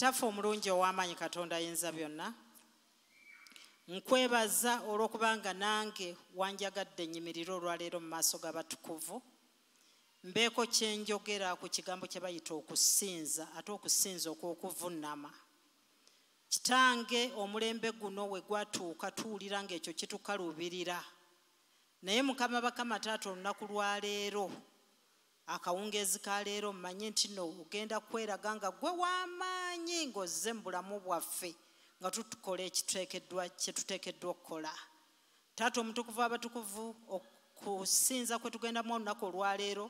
kitaffe omulungi ow'amaanyi katonda ayinza byonna. Nkwebaza olw'okubanga nange wanjagadde enyimiriro olwaleero mu maaso g'abatukuvu. Mbeeko kyenjogera ku kigambo kye bayita okusinza ate okusinza okw'okuvunama kitange omulembe guno we gwatuuka tuwulira ng'ekyo kitukalubirira naye mukama bakama taata olunaku lwaleero akawungeezi ka leero mmanye nti no ogenda kweraga nga gwe w'amaanyi ng'ozze mu bulamu bwaffe nga tutukola ekiteekeddwa kye tuteekeddwa okukola. Taata omutukuvu abatukuvu okusinza kwe tugendamu olunaku olwaleero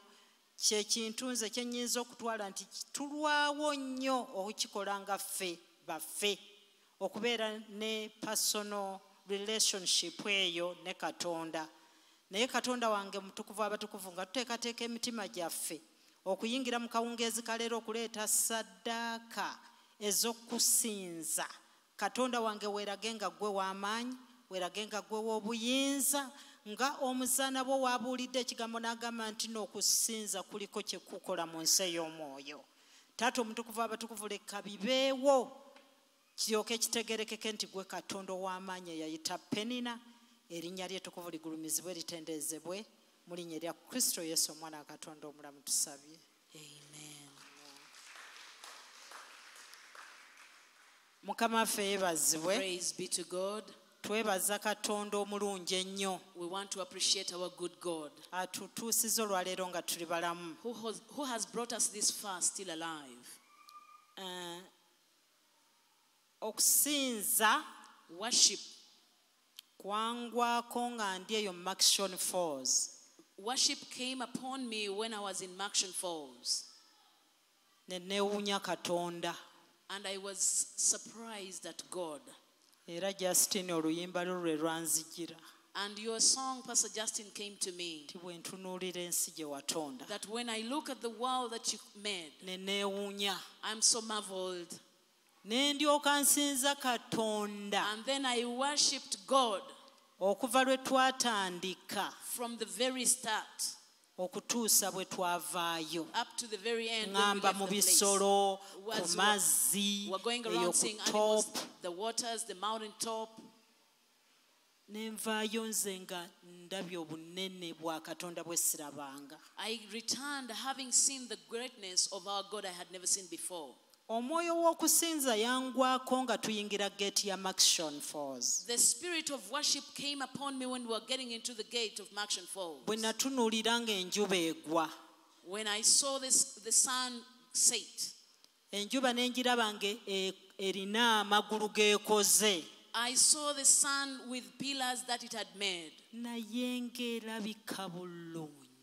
kyekintu nze kyenyinza okutwala nti tulwawo nnyo okukikola nga ffe baffe okubeera ne personal relationship eyo ne katonda naye katonda wange mutukuvu abatukuvu nga tuteekateeka emitima gyaffe okuyingira mu kawungeezi kaleero okuleeta saddaaka ez'okusinza katonda wange weerage nga ggwe w'amaanyi weerage nga ggwe w'obuyinza nga omuzaana bwo waabuulidde ekigambo n'agamba nti n'okusinza kuliko kye kukola mu nsi ey'omwoyo. Taata omutukuvu abatukuvu leka bibeewo kiryoke kitegerekeke nti gwe katonda ow'amaanyi eyayita penina erinnya lyetukuvu ligulumizibwe litendeezebwe mu linnya erya kristo yesu omwana wa katonda omulamu tusabye. Amen. Mukama waffe yeebazibwe twebaza katonda omulungi ennyo. Atutuusiza olwaleero nga tuli balamu. Eh, okusinza worship Worship came upon me when I was in Murchison Falls. ne neewuunya katonda And I was surprised at God. era justin oluyimba lwo lwe lwanzijira And your song, Pastor Justin, came to me nti bwe ntunuulira ensi gye watonda that when I look at the world that you made, I'm so marveled. Ne ndyoka nsinza katonda And then I worshiped God okuva lwe twatandika from the very start okutuusa bwe twavaayo up to the very end. ŋŋamba mu bisolo ku mazzi going eyo around ku seeing animals, top the waters, the mountain top. ne nvaayo nze nga ndabye obunene bwa katonda bwe sirabanga I returned having seen the greatness of our God I had never seen before. Omwoyo w'okusinza yangwako nga tuyingira geeti ya maxon falls The spirit of worship came upon me when we were getting into the gate of Maction Falls. bwe natunuulira ng'enjuba egwa When I saw this, the sun set, enjuba ne ngiraba nga e- erina amagulu geekoze I saw the sun with pillars that it had made.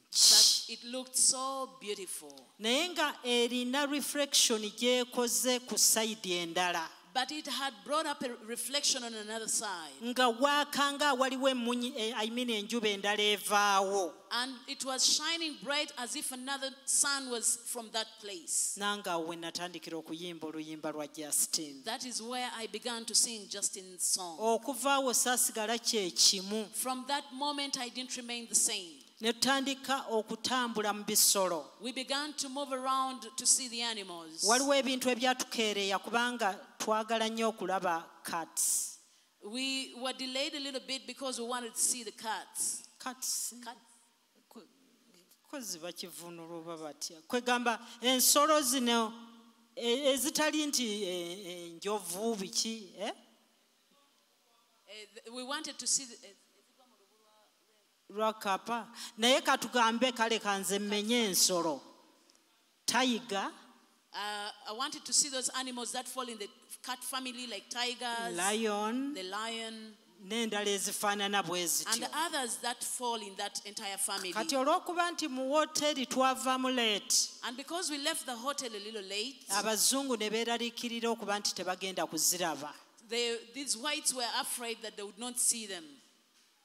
That it looked so beautiful. naye nga erina reflection gy'ekoze ku sayidi endala But it had brought up a reflection on another side. nga waakanga waliwo emunyi eh, I mean enjuba endala evaawo And it was shining bright as if another sun was from that place. nanga we natandikira okuyimba oluyimba lwa justin That is where I began to sing Justin's song. okuva awo saasigala kye From that moment, I didn't remain the same. Ne tutandika okutambula mu bisolo We began to move around to see the animals. waliwo ebintu ebyatukeereya kubanga twagala nnyo okulaba cats We were delayed a little bit because we wanted to see the cats. cats Cat- kozi bakivunulwa batya kwegamba ensolo zino e- ezitali nti e- enjovu biki eh? Th- we wanted to see the, uh, lwakapa naye katugambe kale kanze mmenye ensolo. Tayiga uh, I wanted to see those animals that fall in the cat family, like tigers, lion. the lion, n'endala ezifaanana bwe and zityo the others that fall in that entire family. kati olw'okuba nti mu woteri twavaamu leeti And because we left the hotel a little late, abazungu ne beeraliikirira okuba nti tebagenda kuziraba. they, these whites were afraid that they would not see them.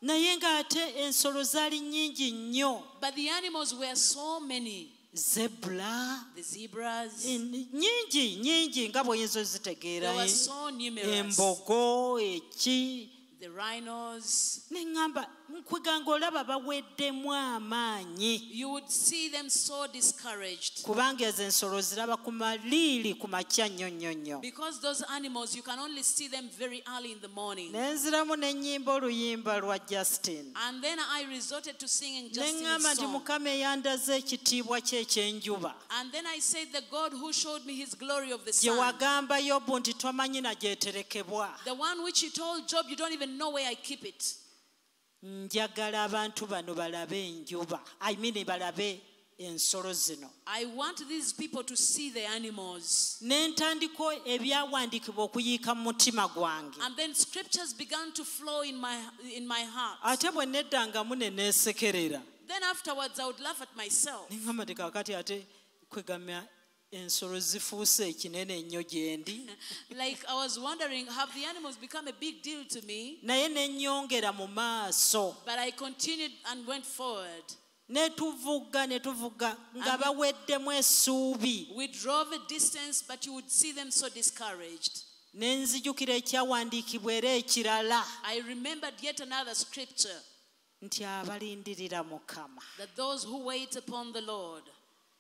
Naye ng'ate ensolo zaali nnyingi nnyo. But the animals were so many. Zebula the zebras, nnyingi nnyingi nga bw'oyinza ozitegeera so numerous. embogo eki. The rhinos. neŋŋamba nkweganga olaba baweddemu amaanyi You would see them so discouraged. kubanga ezo ensolo ziraba ku maliiri ku makya nnyo nnyo nnyo Because those animals, you can only see them very early in the morning. ne nziramu ne nnyimba oluyimba lwa justin And then I resorted to singing ne ŋŋamba nti song. mukama eyandaze ekitiibwa kye ekyenjuba And then I said, The God who showed me his glory of the gye sun. wagamba yobu nti tomanyi na gyeterekebwa The one which you told Job, you don't even know where I keep it. Njagala abantu bano balabe enjuba I mean balabe ensolo zino I want these people to see the animals. ne ntandiko ebyawandiikibwa okuyiika mu mutima gwange And then scriptures began to flow in my in my heart. ate bwe neddangamu ne neesekerera Then afterwards I would laugh at myself. neŋgamba ti kaakati ate kwegamya ensolo zifuuse ekinene ennyo gye ndi. Like I was wondering, have the animals become a big deal to me? naye ne nnyongera mu maaso. But I continued and went forward. ne tuvuga ne tuvuga nga baweddemu essuubi. We drove a distance, but you would see them so discouraged. ne nzijukira ekyawandiikibwa era ekirala. I remembered yet another scripture. Nti abalindirira mukama. That those who wait upon the Lord,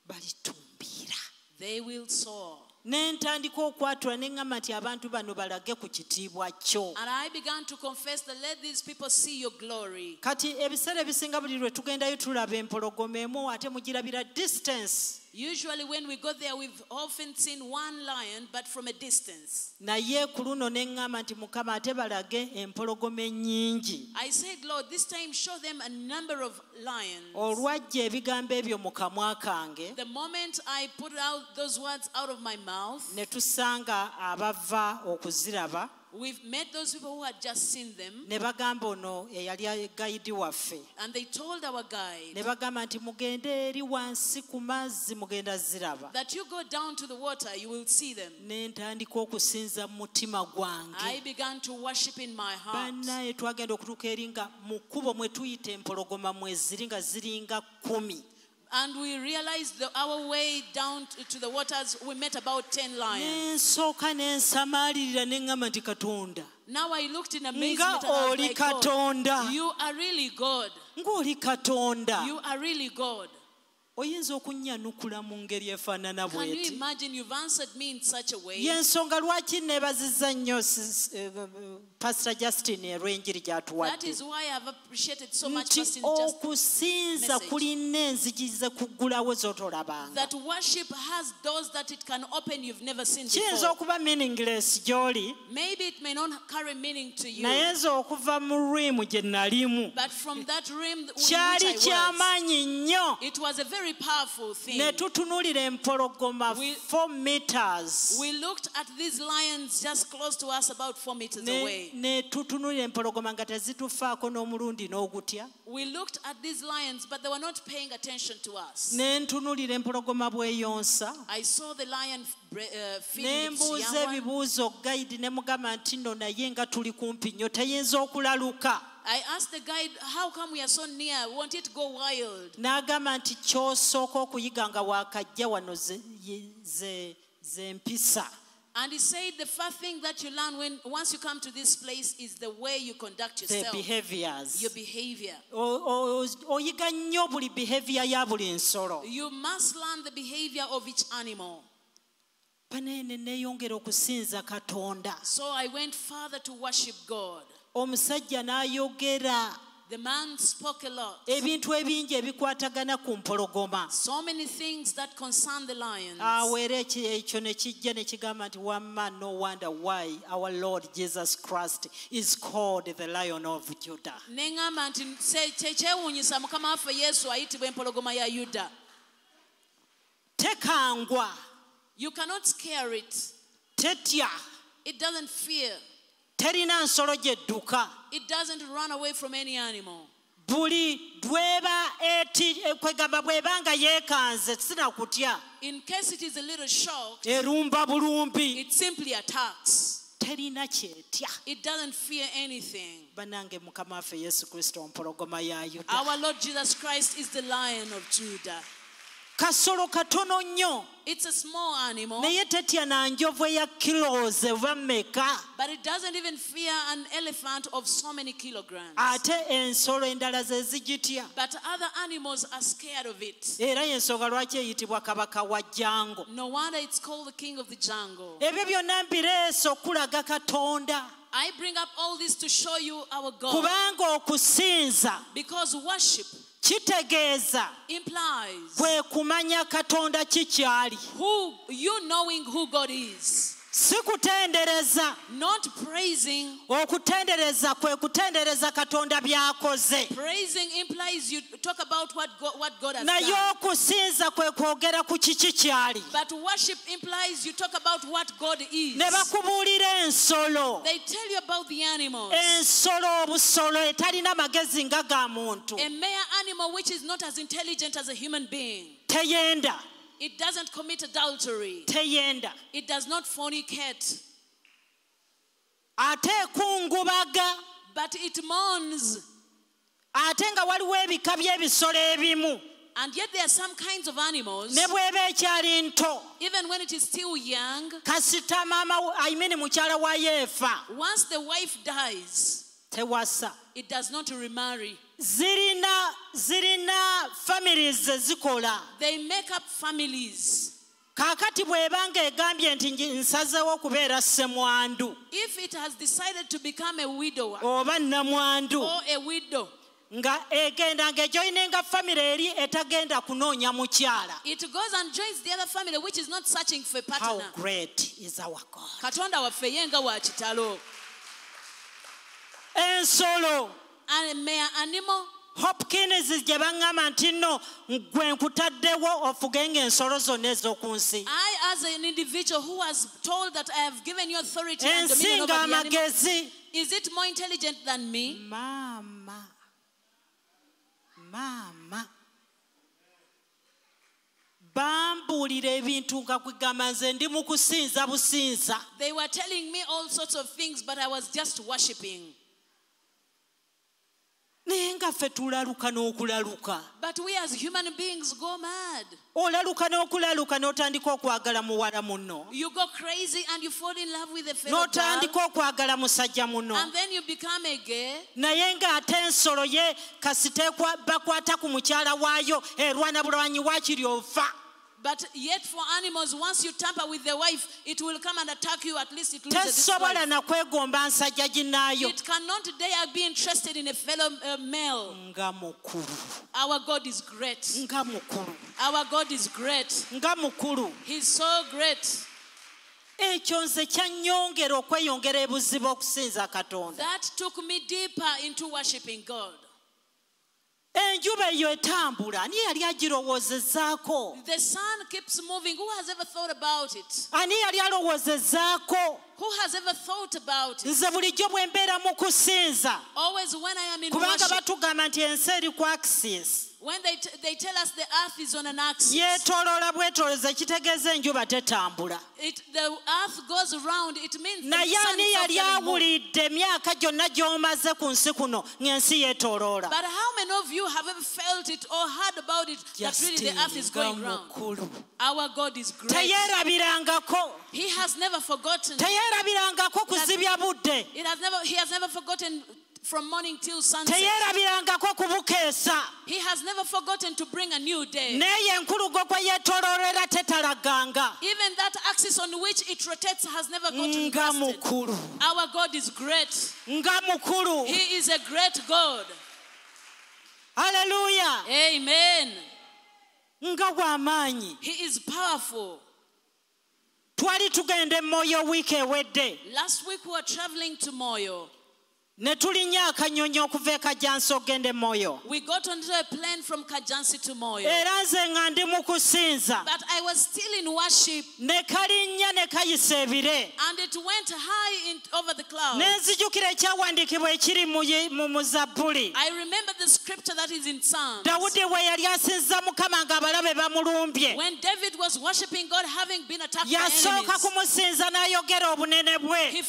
balitumbiira they will soar. ne ntandika okwatula ne ŋŋamba nti abantu bano balage ku kitiibwa kyo And I began to confess that let these people see your glory. kati ebiseera ebisinga buli lwe tugendayo tulaba empologoma emu ate mugirabira distance Usually, when we go there, we've often seen one lion, but from a distance. naye ku luno ne ŋŋamba nti mukama ate balage empologoma ennyingi I said, Lord, this time show them a number of lions. olwajja ebigambo ebyo mu kamwa kange The moment I put out those words out of my mouth, ne tusanga abava okuziraba we've met those people who had just seen them, ne bagamba ono eyali gayidi waffe. And they told our guide bagamba nti mugende eri wansi ku mazzi mugenda ziraba. that you go down to the water, you will see them. ne ntandika okusinza mu mutima I gwange began to worship in my heart. bannaye twagenda okutuuka eri nga mu kkubo mwe tuyita empologoma mwe nga ziringa kumi And we realized the, our way down to, to the waters, we met about 10 lions. nensooka nensamaalirira ne ŋŋamba nti katonda Now I looked in nga amazement and I was oh, oli katonda you are really God. ng'oli katonda You are really God. oyinza okunnyanukula mu ngeri efaanana bwetiyensonga lwaki neebazizza nnyo eh, eh, pastor justin olw'enjiri gy'atuwaddenti okusinza kulina enzigi ze kuggulawo z'otolabangakiyinza okuba meaningless gy'oli? Naye nza okuva mu rimu gye nalimu. Kyali ky'amaanyi nnyo. Very powerful thing. ne tutunuulira empologoma We- 4 meters We looked at these lions just close to us, about four meters ne, away. ne tutunuulira empologoma nga tezitufaako n'omulundi n'ogutya We looked at these lions, but they were not paying attention to us. ne ntunuulira empologoma bweyonsa I saw the lion bre- uh, ne feeding its mbuuza young one. ebibuuzo gayidi ne mugamba nti nno naye nga tuli kumpi nnyo tayinza okulaluka I asked the guide, How come we are so near? Won't it go wild? n'agamba nti kyosooka okuyiga nga waakajja wano ze- ye- ze ze mpisa And he said the first thing that you learn when once you come to this place is the way you conduct the yourself, behaviors your behavior. O- o- oyiga nnyo buli behavior ya buli nsolo You must learn the behavior of each animal. paneene neeyongera okusinza katonda So I went further to worship God. Omusajja n'ayogera. The man spoke a lot. ebintu ebingi ebikwatagana ku mpologoma. So many things that concern the awo ah, era ekyo ne kijja ne kigamba nti man no wonder why our lord jesus christ is called the lion of judah. Neŋŋamba nti se- kye- kyewuunyisa mukama waffe yesu ayitibwa empologoma ya yuda. Tekangwa. You cannot scare it. Tetya. It doesn't fear terina nsolo gyedduka it doesn't run away from any animal. Buli dweba eti kwegamba bw'eba nga yeekanze sina kutya? In case it is a little shocked erumba bulumbi it simply attacks. Terina kyetya. It doesn't fear anything. Banange mukama waffe yesu kristo mpologoma ya yuda. Our lord jesus christ is the lion of judah kasolo katono nnyo It's a small animal, naye tetya na njovu eya kilozi oba mmeka but it doesn't even fear an elephant of so many kilograms. ate ensolo endala ze zigitya But other animals are scared of it. era yensonga lwaki eyitibwa kabaka wa jjango No wonder it's called the king of the jungle. ebyo byonna mbireese okulaga katonda I bring up all this to show you our God. kubanga okusinza Because worship kitegeeza implies kwe kumanya katonda kikyali. who you knowing who God is, si kutendereza not praising. okutendereza kwe kutendereza katonda by'akoze Praising implies you talk about what God, what God has naye done. okusinza kwe kwogera ku kiki kyali But worship implies you talk about what God is. ne bakubuulira ensolo They tell you about the animals. ensolo obusolo etalina magezi nga ga muntu A mere animal which is not as intelligent as a human being. teyenda It doesn't commit adultery. teyenda It does not fornicate. ate ekungubaga But it mourns. ate nga waliwo ebika by'ebisolo ebimu And yet there are some kinds of animals, ne bw'eba ekyali nto even when it is still young, kasita maama aimini mukyala wa yeefa once the wife dies, tewasa it does not remarry. Zirina zirina families ze zikola. They make up families. kaakati bw'eba ng'egambye nti nsazeewo okubeera ssemwandu. If it has decided to become a widower oba nnamwandu. or a widow, nga egenda ng'ejoyinenga famire eri etagenda kunoonya mukyala. it goes and joins the other family which is not searching for a how partner. great is our god. Katonda waffe ye nga wa kitalo. Ensolo and may hopkins gye baŋŋamba nti nno gwe nkutaddewo ofuge ng'ensolo zonna ez'oku nsi I, as an individual who was told that I have given you authority and ensi dominion over the animal, ng'amagezi is it more intelligent than me? maama maama bambuulira ebintu nga kwegamba nze ndi mu kusinza businza. They were telling me all sorts of things, but I was just worshiping. Naye nga ffe tulaluka n'okulaluka. But we as human beings go mad. olaluka n'okulaluka n'otandika okwagala muwala muno. You go crazy and you fall in love with a fellow n'otandika okwagala musajja muno. And then you become a gay. naye ng'ate ensolo ye kasite bakwata ku mukyala waayo erwana bulwanyi waakiri ofa But yet, for animals, once you tamper with the wife, it will come and attack you. At least it loses its tesobola wife. nakwegomba nsajja ginnaayo It cannot dare be interested in a fellow uh, male. Our God is great. Our God is great. He's so great. ekyo nze kyannyongera okweyongera ebuzibu okusinza katonda That took me deeper into worshiping God. Enjuba eyo etambula ani yali agirowoozezaako The sun keeps moving. Who has ever thought about it? ani yali alowoozezaako Who has ever thought about it? nze bulijjo bwe mbeera mu kusinza Always when I am in kubanga worship, batugamba nti ensi eri ku akisisi when they, t- they tell us the earth is on an axis, yeetooloola bwetooleza kitegeeza enjuba tetambula it, the earth goes around. It means the naye sun ani is yali not move. awulidde emyaka gyonna gy'omaze ku nsi kuno ng'ensi yeetooloola But how many of you have ever felt it or heard about it that really the earth is going round? mukulu Our God is great. teyeerabirangako He has never forgotten. teyeerabirangako kuzibya budde It has never, he has never forgotten from morning till sunset. teyeerabirangako kubukeesa He has never forgotten to bring a new day. naye enkulugo kwe yeetooloolera tetalaganga Even that axis on which it rotates has never gotten nga mukulu Our God is great. nga mukulu He is a great God. haleluya Amen. nga w'amaanyi He is powerful. twali tugenda emmoyo wiiki ewedde Last week we were traveling to Moyo. ne tulinnya akanyonyi okuva e kajansi ogenda e moyo. Era nze nga ndi mu kusinza. Ne kalinnya ne kayisa ebire ne nzijukira ekyawandiikibwa ekiri mu muzabbuli dawudi we yali asinza mukama ng'abalabe bamulumbye. Yasooka kumusinza n'ayogera obunene bwe.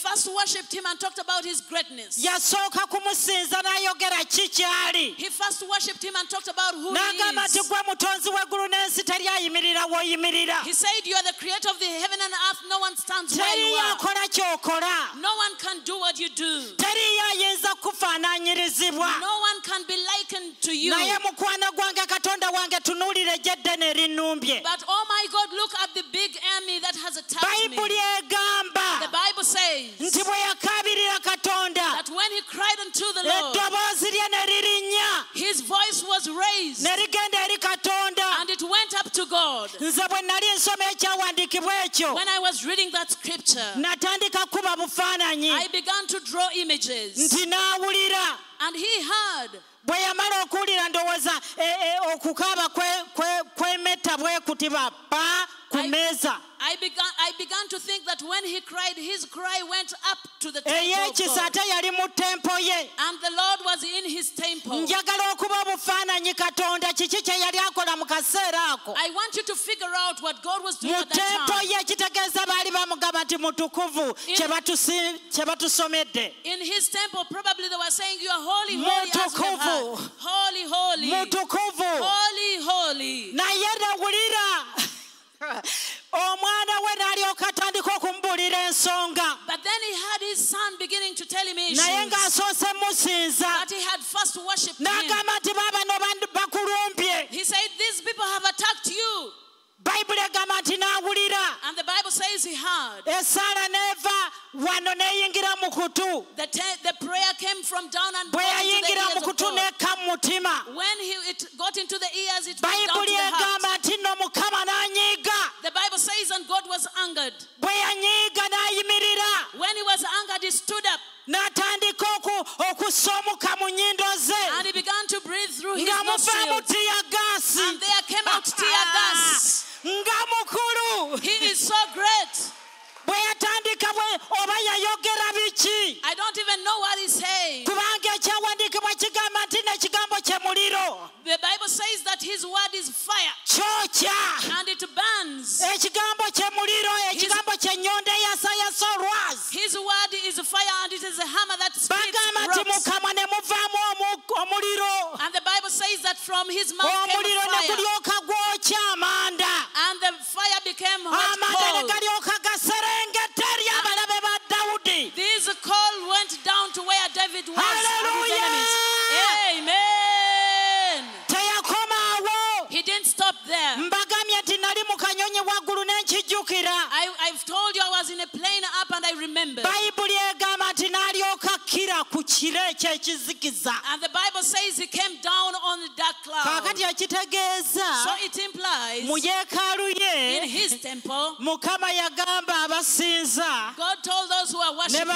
He first worshipped him and talked about yasooka kumusinza n'ayogera kikyali He him and talked about who n'agamba he nti is. gwe mutonzi w'eggulu n'ensi teri ayimirira w'oyimirira He said, You are the creator of the heaven and earth. No one stands where you teriyo are. akola ky'okola No one can do what you do. teriyo ayinza kufaananyirizibwa No one can be likened to you. naye mukwana gwange katonda wange tunuulire gyeddene erinumbye But oh my God, look at the big army that has attacked me. bayibuli egamba The Bible says nti bwe yakaabirira katonda. That when he cried unto the Lord, eddoboozi lye ne lirinnya his voice was raised ne ligenda eri katonda. and it went up to God. nze bwe nali nsoma ekyawandiikibwa ekyo When I was reading that scripture, natandika kuba bufaananyi. I began to draw images. nti n'awulira And he heard bwe yamala okuwulira ndowooza okukaaba kwe- kwe- kwemetta bwe kutiba pa ku I- began, I began to think that when he cried, his cry went up to the temple ey'ekisa ate yali mu tempo ye. And the Lord was in his temple. Njagala katonda kiki kye yali akola mu kaseera ako I want you to figure out what God was doing mu at that tempo time. ye kitegeeza baali bamugamba nti mutukuvu In- kye batusomedde his temple, probably they were saying, You are holy, holy, as we have heard. Mutukuvu. Holy, holy. mutukuvu Holy, holy. naye nawulira omwana we n'alyoka atandika okumubuulira ensonga But then he had his son beginning to tell him issues. naye ng'asoose musinza he had first worshipped him. n'agamba nti baabano ban- bakulumbye He said, These people have attacked you. bayibuli egamba nti n'awulira. And the Bible says he heard. esaala n'eva wano n'eyingira mu kutu. The, prayer came from down and bwe got into the yayingira mu kutu n'ekka mu mutima. When he, it got into the ears, it went down bayibuli the egamba nti nno mukama n'anyiiga. Bible says, and God was angered. bwe yanyiiga n'ayimirira. When he was angered, he stood up. N'atandika okussa omuka mu nnyindo ze. And he began to breathe through his nga tiyagaasi And there came out tear gas. nga mukulu He is so great. Bwe yatandika bwe oba yayogera biki I don't even know what he's saying. kubanga ekyawandiikibwa kigamba nti n'ekigambo kye muliro The Bible says that his word is fire kyokya and it burns. ekigambo kye muliro ekigambo kye nyonda eyasayasa olwazi His word is fire and it is a hammer that splits bagamba nti mu rocks. ne muvaamu omuliro And the Bible says that from his mouth came omuliro ne fire. gulyoka gwokya amanda And the fire became hot amanda ne galyoka gaserengeta eri abalabe David was and his Hallelujah! enemies. Amen. He didn't stop there. mbagambye nti nali mu kanyonyi waggulu ne nkijjukira I, I've told you I was in a plane up and I remember. Bayibuli egamba nti n'alyoka kkira ku kiro ekyekizikiza And the Bible says he came down on the dark cloud. So it implies in his temple, mukama yagamba abasinza. God told those who are worshiping,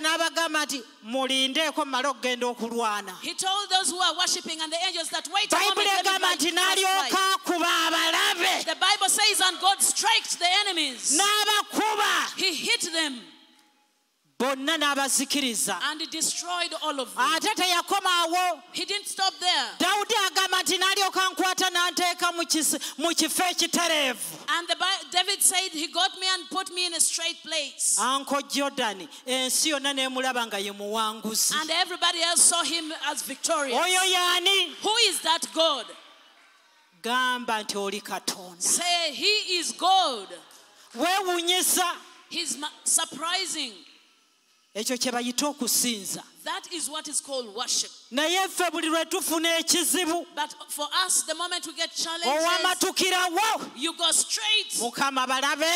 n'abagamba mmale okugenda okulwana. He told those who are worshiping and the angels that wait a moment, bayibuli egamba nti this fight." n'alyoka akuba abalabe. The bonna n'abazikiriza and he destroyed all of them. ate teyakomaawo He didn't stop there. dawudi agamba nti n'alyoka nkwata n'anteeka mu kifo ekitereevu And David said, He got me and put me in a straight place. anko jordani ensi yonna n'emulaba nga ye muwanguzi And everybody else saw him as victorious. oyo y'ani Who is that God? gamba nti oli katonda Say, He is God. weewunyisa He's surprising. ekyo kye bayita okusinza. That is what is called worship. naye ffe buli lwe tufuna ekizibu owamatukirawo mukama balabe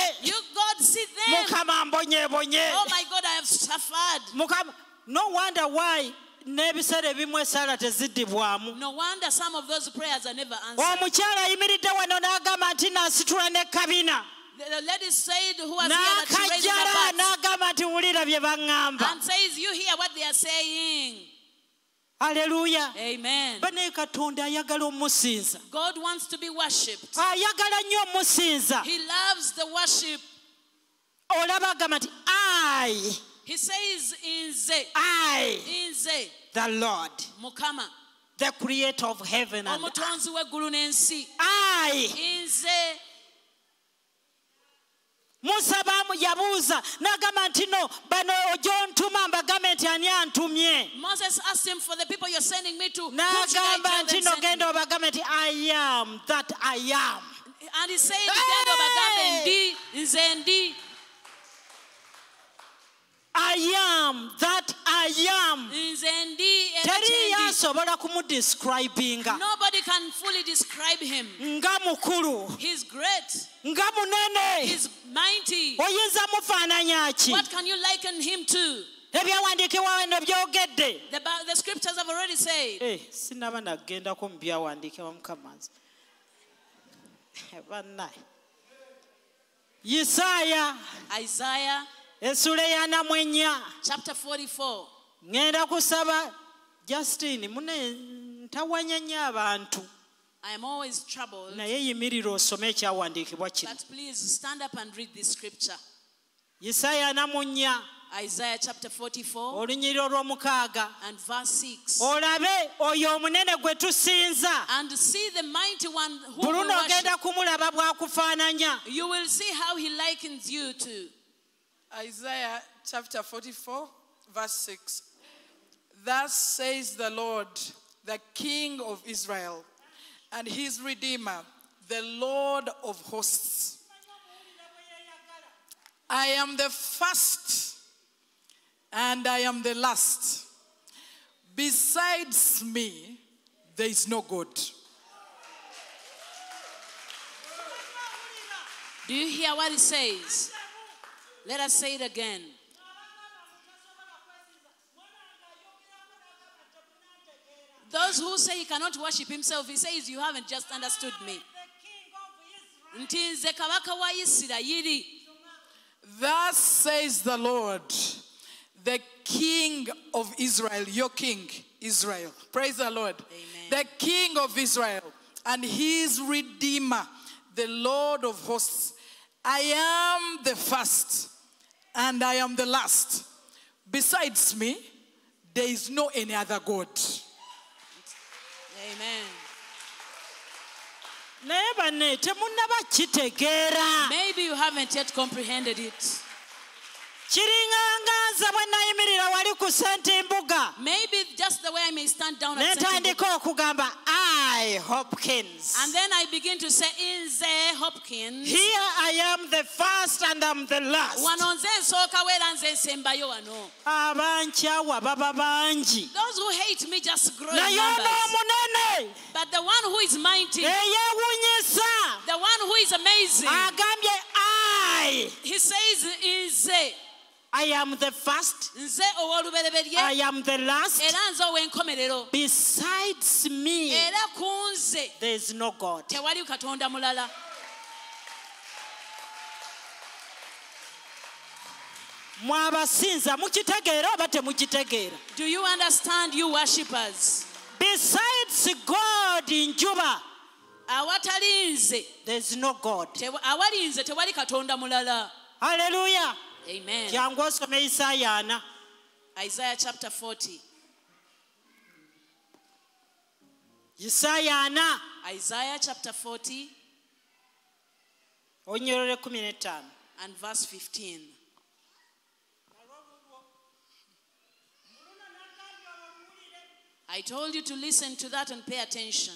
mukama mbonyebonye no wonder why n'ebiseera ebimu esaala teziddibwamu. Omukyala ayimiridde wano n'agamba nti nasitula ne kabina. The, lady said, Who was here that she raised n'akajjala her butt n'agamba nti wulira bye baŋŋamba and says, You hear what they are saying. aleluya Amen. bane katonda ayagala omusinza God wants to be worshipped. ayagala nnyo omusinza He loves the worship. olaba agamba nti i He says, Inze, i Inze, the lord Mukama, the creator of heaven and earth. omutonzi w'eggulu n'ensi. i Inze, musa yabuuza n'agamba nti no bano gyontuma mbagambe nti ani antumye Moses asked him, For the people you're sending me to, who I n'agamba nti no sent me?" genda obagambe nti i am that i am And he said, Genda obagambe ndi, nze ndi. i am that teri kye ndi. yasobola kumudescribinga Nobody can fully describe him. nga mukulu He's great. nga munene He's mighty. oyinza mufaananya ki What can you liken him to? ebyawandiikibwa wano byogedde The, Bi- the scriptures have already said. Eh, sinaba nagendako mu byawandiikibwa mukamazi bannaye isaaya Isaiah chapter 44. ŋŋenda kusaba justin mune ntawanya nnyo abantu I am always troubled, naye yimirira osome ekyawandiikibwa kino but please stand up and read this scripture. isaaya anamunya Isaiah chapter 44 olunyiri olw'omukaaga and verse 6. olabe oyo omunene gwe tusinza And see the mighty one who buli will luno worship. ogenda kumulaba bw'akufaananya You will see how he likens you to. Isaiah chapter 44, verse 6. Thus says the Lord, the King of Israel, and his Redeemer, the Lord of hosts. I am the first and I am the last. Besides me, there is no God. Do you hear what it says? Let us say it again. Those who say he cannot worship himself, he says, You haven't just understood me. Nti nze kabaka wa Isirayiri. Thus says the Lord, the King of Israel, your King, Israel. Praise the Lord. Amen. The King of Israel and his Redeemer, the Lord of hosts. I am the first and I am the last. Besides me, there is no any other God. Amen. naye banne temunnaba kitegeera Maybe you haven't yet comprehended it. kiringanga nze bwe nayimirira wali ku sente mbuga Maybe just the way I may stand down ne ntandika okugamba i hopkins. And then I begin to say, Nze Hopkins. here i am the first and I'm the last. Wano nze nsookawo era nze nsembayo wano. Abankyawa baba bangi. Those who hate me just grow in numbers. but the one who is mighty eyewunyisa. the one who is amazing agambye i. he says nze i am the first nze ow'olubereberye. I am the last. Era nze ow'enkomerero. Besides me era ku nze. there is no god. Tewali katonda mulala. Mwabasinza mukitegeera oba temukitegeera? Do you understand you worshippers besides god njuba awatali nze. there is no god. Tewa- awali nze tewali katonda mulala. Haleluya amen. Jangu osome isaaya ana? Isaiah chapter 40 isaaya ana? Isaiah chapter 40 onyolole 15 and verse 15 I told you to listen to that and pay attention.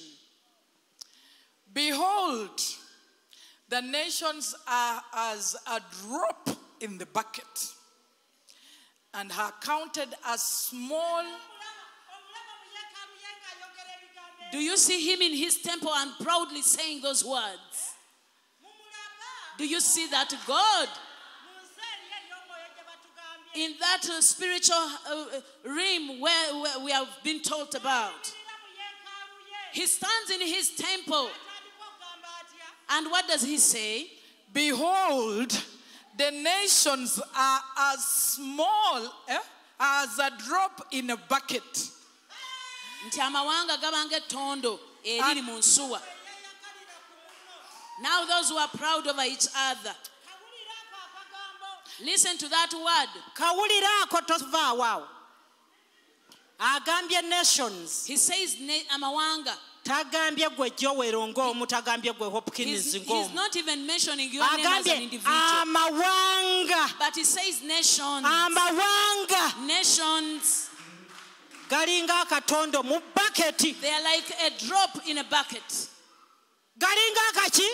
Behold, the nations are as a drop in the bucket and are counted as small. Do you see him in his temple and proudly saying those words? Do you see that God in that uh, spiritual uh, realm where, where we have been taught about? He stands in his temple, and what does he say? Behold, the nations are as small eh, as a drop in a bucket. nti amawanga gaba ng'ettondo eriri mu nsuwa. Now those who are proud over each other. Listen to that word. Kawuliraako tovaawo. Awo agambye nations. He says amawanga tagambye gwe jowero ng'omu tagambye gwe He's, hopkins he's not even mentioning your name as an individual. amawanga But he says nations. amawanga Nations, galinga akatondo mu baketi they are like a drop in a bucket. galinga akaki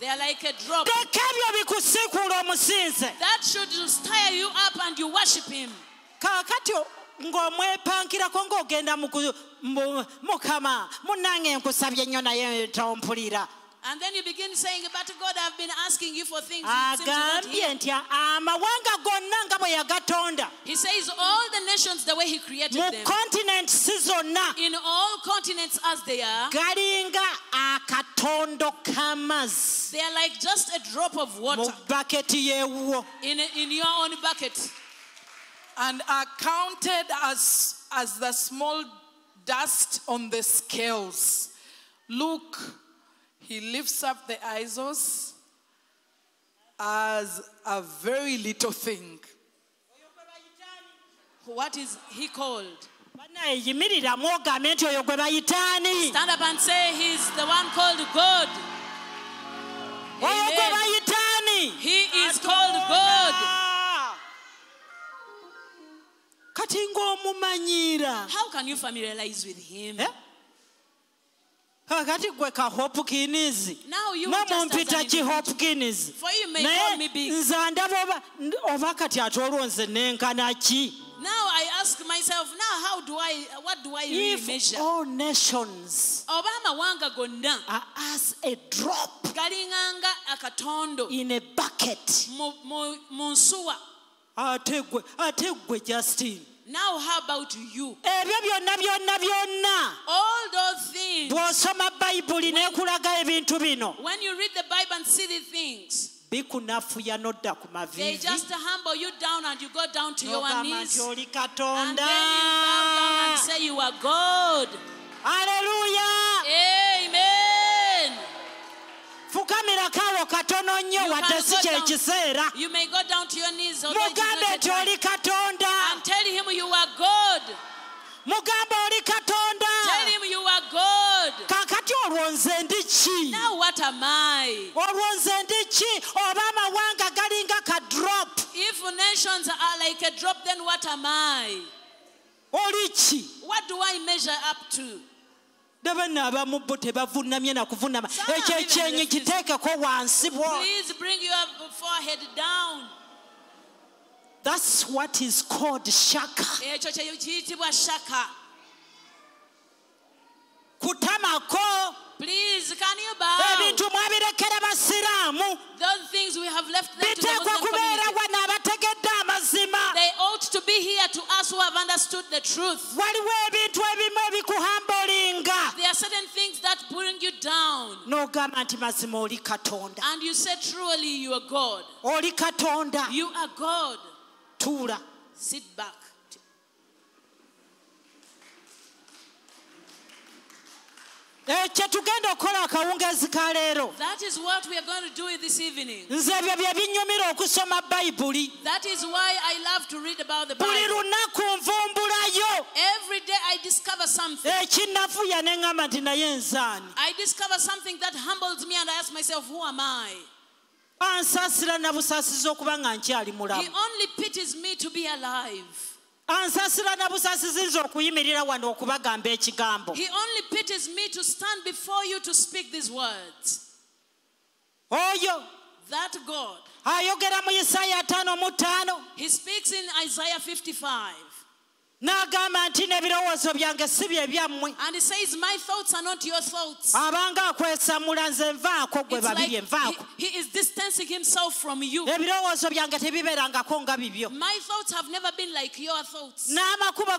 They are like a drop. leka ebyo bikusiikuula omusinze That should stir you up and you worship him. Kaakati ng'omwepankirako ng'ogenda mu ku- mukama munange nkusabye nnyo naye tompulira And then you begin saying, But God, I've been asking you for things. You seem to not hear." agambye nti amawanga gonna nga bwe yagatonda He says, All the nations, the way He created them, in all continents as they are, galinga akatondo k'amazzi they are like just a drop of mu water in, in your own bucket. And are counted as, as the small dust on the scales. Look, he lifts up the isos as a very little thing. What is He called? bannaye yimiriramu ogambe nti oyo gwe bayitaani Stand up and say, He's the one called God. Amen. He is called God. Kati How can you familiarize with Him? Eh? kakati gwe ka hopkins Now you mwe just as an ki hopkins For you may naye call me big. nze ndaba oba, oba kati ate olwo nze nenkana ki? Now I ask myself, now how do I, what do I really if measure? all nations oba amawanga gonna. are as a drop in a bucket ate gwe ate gwe justin. Now how about you? Ebyo byonna byonna byonna. All those things. Bw'osoma bayibuli n'ekulaga ebintu bino when you read the bible and see the things bikunafuya n'odda ku they maviivi just humble you down and you go down to your n'ogamba nti oli and katonda. then fukamirako awo katono nnyo You wadde si kye kiseera. May go down to your knees although it is not mugambe nti oli katonda. And tell him you are god. Mugambe oli katonda. Tell him you are god. Olwo nze ndi ki? Now what am i? Olwo nze ndi ki? Oba amawanga galinga ka drop. If nations are like a drop, then what am I? What do I measure up to? Daba n'abamu bo tebavunamye na kuvunama Some ekyo have even ekyenyi refused. kiteekeko wansi bwo Please bring your forehead down. thats what is called shaka Ekyo kye kiyitibwa shaka. kutamako Please, can you bow? ebintu mwabirekera basiraamu Those things we have left to the biteekwa Muslim kubeera community. wano abategedde amazima They ought to be here to us who have understood the truth. waliwo ebintu ebimu ebikuhambulinga There are certain things that bring you down. n'ogamba nti mazima oli katonda And you say, truly, you are God. oli katonda You are God. tuula Sit back. Eh, kye tugenda okukola akawungeezi ka leero? Nze ebyo bye binnyumira okusoma bayibuli buli lunaku nvumbulayo. Ekinnafuya eh, ne ŋŋamba nti naye nzaani? Ansasira nabusaasiza okuba nga nkyali mulamu. Only pities me to be alive. ansaasira na busaasizi nze okuyimirira wano okubagamba ekigambo He only pities me to stand before you to speak these words. oyo That God. ayogera mu isaaya 5 mu ttaano He speaks in Isaiah 55. N'agamba nti n'ebirowoozo byange si bye byammwe And he says, My thoughts are not your thoughts. abanga akwesamula nze nvaako gwe It's like babiri he, envaako he is distancing himself from you. ebirowoozo byange tebibeerangako nga bibyo My thoughts have never been like your thoughts. n'amakubo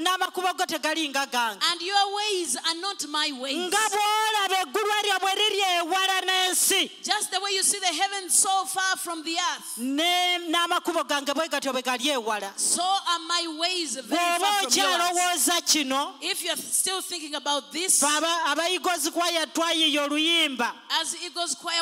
n'amakubo go tegali nga gange And your ways are not my ways. nga bw'olaba eggulu eryo bwe riri ewala n'ensi Just the way you see the heavens so far from the earth, n'amakubo gange bwe gatyo bwe gali ewala so are my ways bw'oba far from yours. okyalowooza kino If you're still thinking about this, fe aba- abayigozi kwaya twayiya oluyimba as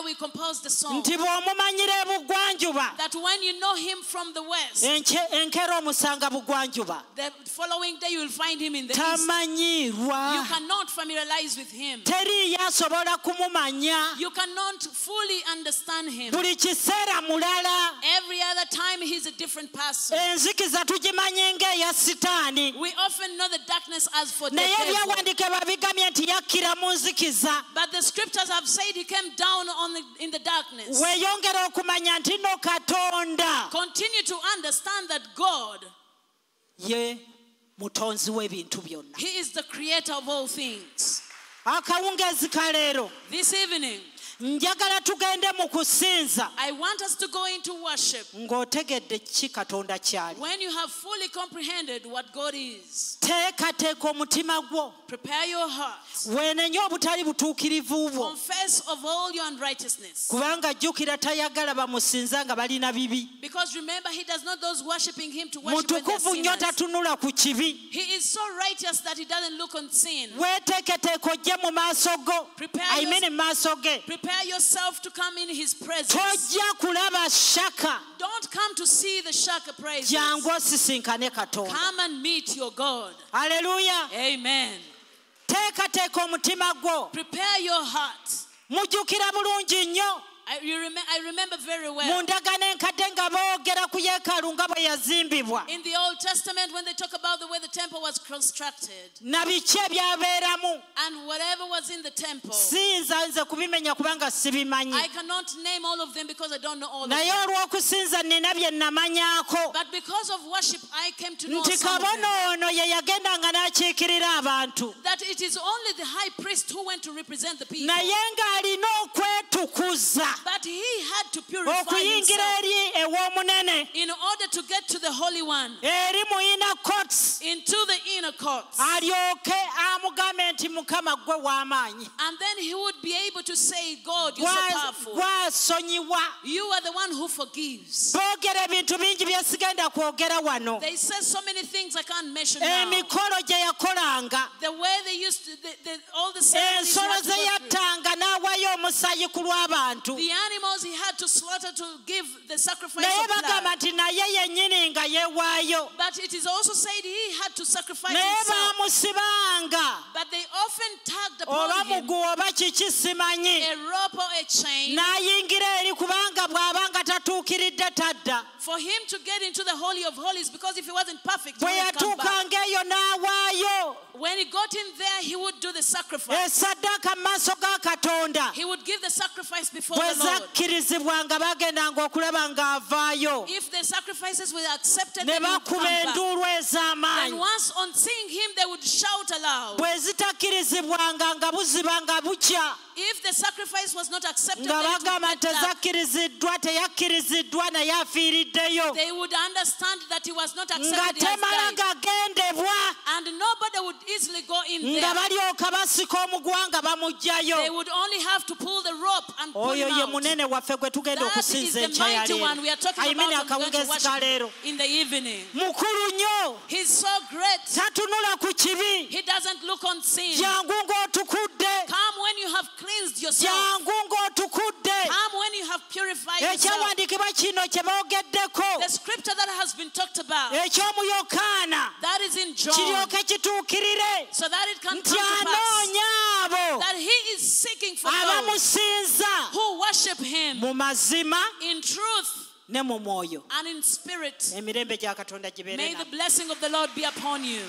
we compose the song nti bw'omumanyira ebugwanjuba that when you know him from the west, enkera omusanga bugwanjuba the following day you will find him in the east. tamanyirwa You cannot familiarize with him. teriyo asobola kumumanya You cannot fully understand him. buli kiseera mulala Every other time, he's a different person. enzikiza tugimanyi ng'eya sitaani We often know the darkness as for the naye devil. ebyawandiike babigamye nti yakkira mu nzikiza But the scriptures have said he came down on the, in the darkness. weeyongera okumanya nti no katonda Continue to understand that God, ye mutonzi w'ebintu byonna He is the creator of all things. akawungeezi kaleero This evening, njagala tugende mu kusinza. I want us to go into worship. Ng'otegedde ki katonda kyali? When you have fully comprehended what God is. teekateeka omutima gwo. Prepare your heart. weenenye obutali butuukirivu bwo. Confess of all your unrighteousness. kubanga jjukira tayagala bamusinza nga balina bibi. Because remember, He does not those worshiping Him to worship when mutukuvu nnyo tatunula ku kibi. He is so righteous that He doesn't look on sin. weeteeketeeka ojje mu maaso go. I mean mu maaso ge Prepare yourself to come in His presence. tojja kulaba shaka Don't come to see the shaka praises. jangu osisinkane katonda Come and meet your God. aleluya Amen. teekateeka omutima gwo Prepare your heart. mujjukira bulungi nnyo I, you rem- I remember very mu well. ndagaano enkadde nga boogera ku yeekaalu nga bwe yazimbibwa In the Old Testament, when they talk about the way the temple was constructed na biki ebyabeeramu and whatever was in the temple, siyinza nze kubimenya kubanga sibimanyi I cannot name all of them because I don't know all of naye them. olw'okusinza nina bye namanyaako But because of worship, I came to know nti some of kabona them. ono ye yagendanga n'akiikirira abantu That it is only the high priest who went to represent the people. naye ng'alina okwetukuza Ah. But he had to purify okuyingira himself. eri ew'omunene. In order to get to the Holy One, eri mu inner courts. Into the inner courts. alyoke amugambe nti mukama gwe w'amaanyi. And then he would be able to say, God, you're so powerful. gwasonyiwa. You are the one who forgives. boogera ebintu bingi bye kwogera wano. They say so many things I can't mention now. emikolo gye yakolanga. The way they used to, the, the, all the ensolo ze yattanga n'awaayo omusayi ku lw'abantu The animals he had to slaughter to give the sacrifice naye bagamba blood. nti naye yennyini nga yeewaayo But it is also said he had to sacrifice naye himself. But they often tagged upon him muguwa oba kiki simanyi a rope or a chain n'ayingira eri kubanga bw'abanga tatuukiridde tadda for him to get into the Holy of Holies because if he wasn't perfect, he bwe wouldn't come back. yatuukanga eyo n'awaayo When he got in there, he would do the sacrifice. esaddaaka mu maaso ga katonda He would give the sacrifice before bwe the zakkirizibwanga bagendanga okulaba ng'avaayo If the sacrifices were accepted, ne bakuba enduulu ez'amaanyi once on seeing him, they would shout aloud. bwe zitakkirizibwanga nga buziba nga bukya If the sacrifice was not accepted, nga would get nti dark. tezakkiriziddwa teyakkiriziddwa naye afiiriddeyo they would understand that he was not accepted. He has temala died. gagendebwa And nobody would easily go in there. balyoka basika omugwa nga They would only have to pull the rope and pull him ye munene waffe gwe tugenda okusinza the enkya mighty one we are talking about. when we go to akawungezi kaleero worship in the evening. mukulu nnyo so great. tatunula ku kibi He doesn't look on sin. jangu ng'otukudde Come when you have cleansed yourself. jangu ng'otukudde Come when you have purified yourself. ekyawandiikibwa kino kye boogeddeko The scripture that has been talked about, that is in John, kiryoke kituukirire so that it can nti come to pass anoonya abo that he is seeking for those abamusinza who worship him mu mazima in truth ne mu mwoyo and in spirit. emirembe gya katonda gibeere May the blessing of the Lord be upon you.